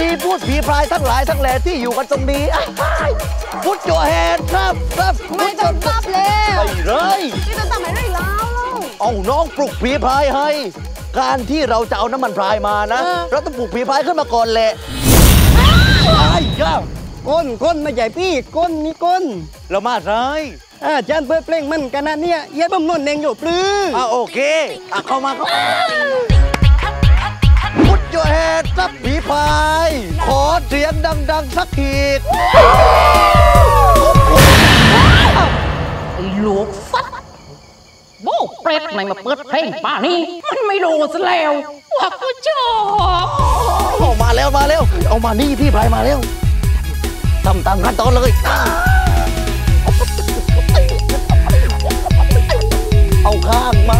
ดีพูดผีพรายทั้งหลายทั้งแหล่ที่อยู่กันตรงนี้พุทธโยแฮนครับครับไม่ต้องกลับแล้วไปเลยนี่จะทำอะไรแล้วเอาน้องปลุกผีพรายให้ การที่เราจะเอาน้ำมันพรายมานะเออเราต้องปลุกผีพรายขึ้นมาก่อนแหละไอ้ย่าก้นก้นไม่ใหญ่พี่ก้นนี่ก้นเรามาไรอาจารย์เปิดเพลงมันกันนะเนี่ยยายบ้มนวนเองอยู่ปลื้ออะโอเคอะเข้ามาเข้ามา ขอเสียงดังๆสักทีไอ้ลูกฟัดโบกเปรตไหนมาเปิดเพลงป่านี้ มันไม่รู้ซะแล้วว่ากูชอบเอามาแล้วมาแล้ว เอามานี่พี่พรายมาแล้วทำตามขั้นตอนเลยอ่าเอาข้างมา